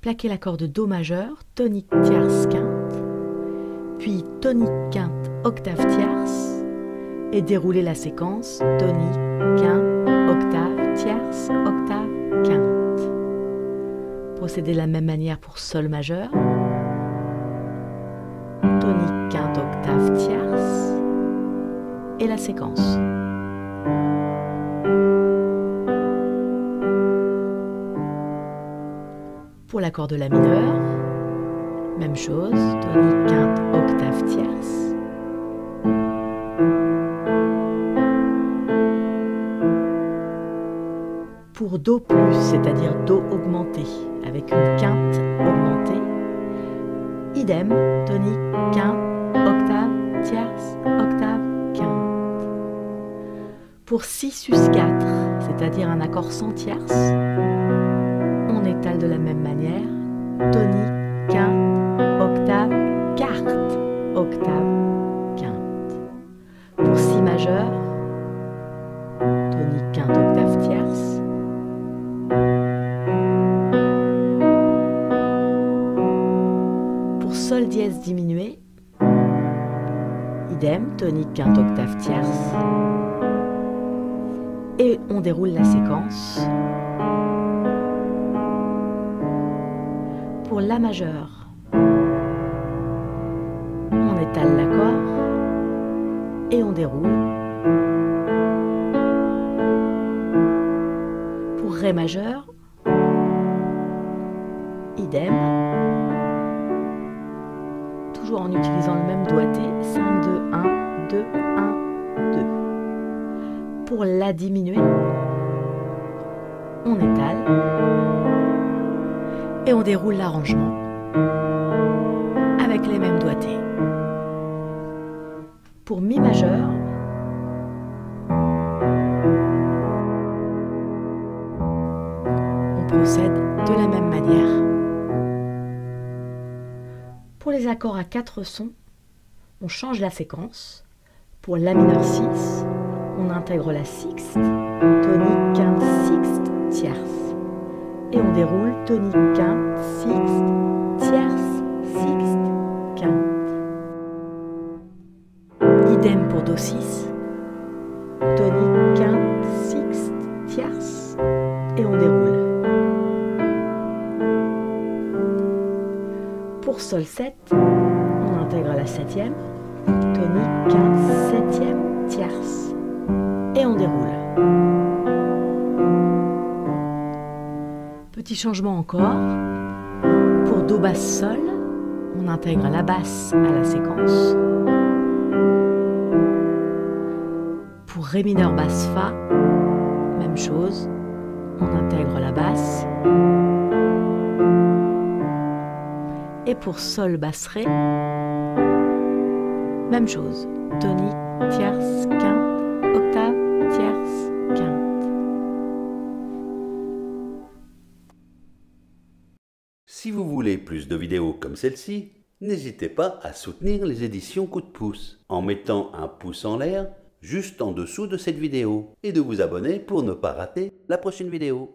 plaquez l'accord de Do majeur, tonique tierce quinte, puis tonique quinte octave tierce, et déroulez la séquence tonique, quinte, octave, tierce, octave, quinte. Procédez de la même manière pour Sol majeur, tonique, quinte, octave, tierce, et la séquence. Pour l'accord de La mineur, même chose, tonique, quinte, octave, tierce. Pour Do plus, c'est-à-dire Do augmenté, avec une quinte augmentée, idem, tonique, quinte, octave, tierce, octave, quinte. Pour Si sus 4, c'est-à-dire un accord sans tierce, de la même manière, tonique, quinte, octave, quarte, octave, quinte. Pour Si majeur, tonique, quinte, octave, tierce. Pour Sol dièse diminué, idem, tonique, quinte, octave, tierce. Et on déroule la séquence. Pour La majeur, on étale l'accord et on déroule. Pour Ré majeur, idem, toujours en utilisant le même doigté, 5, 2, 1, 2, 1, 2. Pour La diminuée, on étale et on déroule l'arrangement avec les mêmes doigtés. Pour Mi majeur, on procède de la même manière. Pour les accords à quatre sons, on change la séquence. Pour La mineur 6, on intègre la sixte, tonique 15 déroule tonique, quinte, sixte, tierce, sixte, quinte. Idem pour Do 6, tonique, quinte, sixte, tierce. Et on déroule. Pour Sol 7, on intègre la septième, tonique, quinte, septième, tierce. Petit changement encore. Pour Do basse Sol, on intègre la basse à la séquence. Pour Ré mineur basse Fa, même chose, on intègre la basse. Et pour Sol basse Ré, même chose, tonique, tierce, quinte, plus de vidéos comme celle-ci, n'hésitez pas à soutenir les éditions Coup de pouce en mettant un pouce en l'air juste en dessous de cette vidéo et de vous abonner pour ne pas rater la prochaine vidéo.